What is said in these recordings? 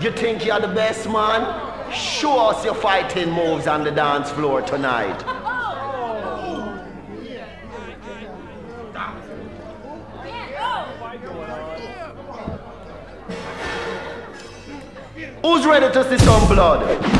You think you're the best man? Show us your fighting moves on the dance floor tonight. Who's ready to see some blood?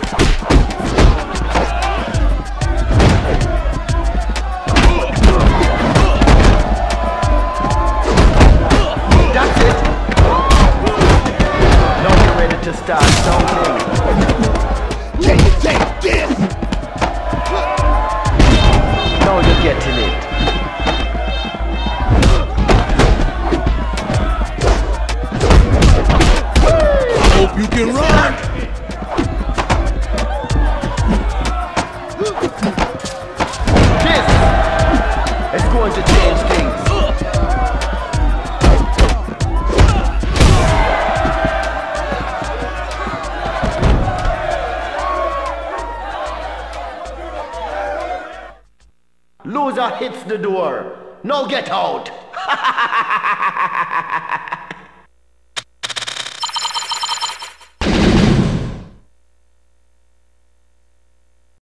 to start zoning. Can you take this? No, you're getting it. Hope you can run. Loser hits the door. Now get out.